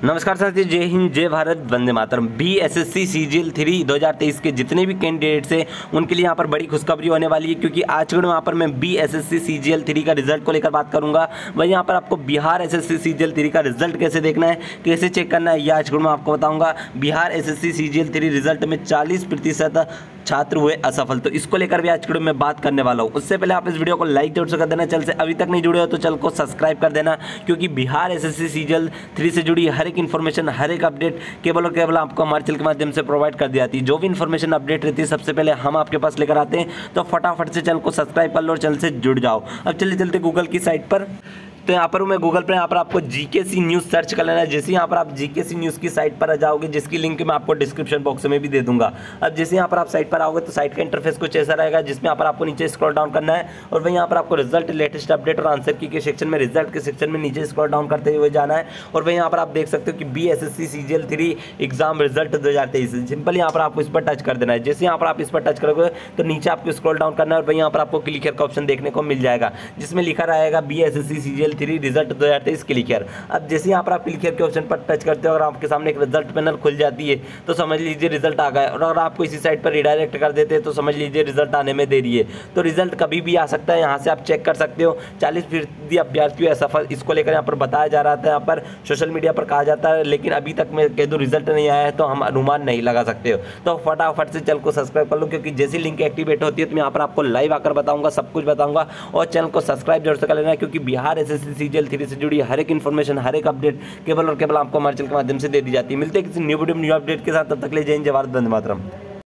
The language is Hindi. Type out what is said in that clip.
नमस्कार साथी जय हिंद, जय भारत, वंदे मातरम। B S S C C G L three दो हज़ार तेईस के जितने भी कैंडिडेट्स हैं उनके लिए यहाँ पर बड़ी खुशखबरी होने वाली है, क्योंकि आज के वहाँ पर मैं B S S C C G L three का रिज़ल्ट को लेकर बात करूँगा। वही यहाँ पर आपको Bihar S S C C G L three का रिज़ल्ट कैसे देखना है, कैसे चेक करना है, ये आज के मैं आपको बताऊँगा। Bihar S S C C G L three result में चालीस प्रतिशत छात्र हुए असफल। तो इसको लेकर भी आज के में बात करने वाला हूँ। उससे पहले आप इस वीडियो को लाइक ज़रूर से कर देना। चल से अभी तक नहीं जुड़े हो तो चल को सब्सक्राइब कर देना, क्योंकि Bihar B S S C C G L से जुड़ी हर एक इन्फॉर्मेशन हर एक अपडेट केवल और केवल आपको हमारे चैनल के माध्यम से प्रोवाइड कर दी जाती है। जो भी इन्फॉर्मेशन अपडेट रहती है, सबसे पहले हम आपके पास लेकर आते हैं। तो फटाफट से चैनल को सब्सक्राइब कर लो और चैनल से जुड़ जाओ। अब चलिए चलते गूगल की साइट पर। तो यहाँ पर मैं गूगल पर यहाँ पर आपको जीके सी न्यूज़ सर्च कर लेना है जैसे यहाँ पर आप जीके सी न्यूज़ की साइट पर आ जाओगे जिसकी लिंक मैं आपको डिस्क्रिप्शन बॉक्स में भी दे दूँगा अब जैसे यहाँ पर आप साइट पर आओगे तो साइट का इंटरफेस कुछ ऐसा रहेगा जिसमें यहाँ पर आपको नीचे स्क्रॉल डाउन करना है और वही यहाँ पर आपको रिज़ल्ट लेटेस्ट अपडेट और आंसर की के सेक्शन में रिज़ल्ट के सेक्शन में नीचे स्क्रॉल डाउन करते हुए जाना है और वही यहाँ पर आप देख सकते हो कि B S S C three exam result दो हज़ार तेईस सिंपल यहाँ पर आपको इस पर टच कर देना है जैसे यहाँ पर आप इस पर टच करोगे तो नीचे आपको स्क्रॉल डाउन करना है और वही यहाँ पर आपको क्लिक का ऑप्शन देखने को मिल जाएगा जिसमें लिखा रहेगा B S S C C G L three result दो हज़ार तेईस हेयर अब जैसे यहाँ पर आप क्लिक हेयर के ऑप्शन पर टच करते हो और आपके सामने एक रिज़ल्ट पैनल खुल जाती है तो समझ लीजिए रिज़ल्ट आ गया और अगर आपको इसी साइड पर रिडायरेक्ट कर देते हैं तो समझ लीजिए रिज़ल्ट आने में देरी है। तो रिज़ल्ट कभी भी आ सकता है, यहाँ से आप चेक कर सकते हो। चालीस फ़ीसदी अभ्यर्थियों असफल इसको लेकर यहाँ पर बताया जा रहा था, यहाँ पर सोशल मीडिया पर कहा जाता है, लेकिन अभी तक मैं कह दूँ रिज़ल्ट नहीं आया है तो हम अनुमान नहीं लगा सकते हो। तो फटाफट से चैनल को सब्सक्राइब कर लो, क्योंकि जैसी लिंक एक्टिवेट होती है तो मैं यहाँ पर आपको लाइव आकर बताऊँगा, सब कुछ बताऊँगा। और चैनल को सब्सक्राइब ज़रूर से कर लेना, क्योंकि Bihar S S C three से जुड़ी हर एक इन्फॉर्मेशन हर एक अपडेट केवल और केवल आपको हमारे चैनल के माध्यम से दे दी जाती है। मिलते हैं किसी न्यू वीडियो न्यू अपडेट के साथ। तब तक ले जय जय भारत, वंदे मातरम।